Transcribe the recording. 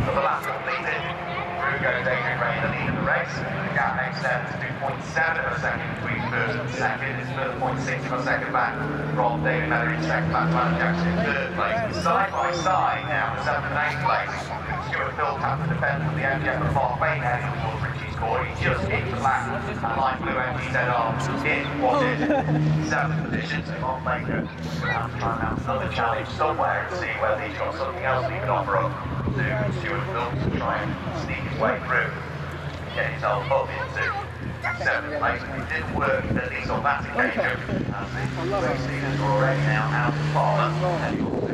For the lap completed, goes Adrian Ray the lead of the race. The gap extends to 2.7 of a second between first and second. It's further 0.6 of second back from David Miller in second, back to Jackson in third place. Side by side now, the seventh and eighth place. Stuart Philp have to defend from the MGF of Mark Wayne heading score. He just oh, hit the black and light blue MGZR in what is seventh position. So Mark Baker will have to try and another challenge somewhere and see whether he's got something else he can offer up to Stuart Philp to try and sneak his way through and get himself up into seventh place. It didn't work at least on that occasion. As the leaders are already now out of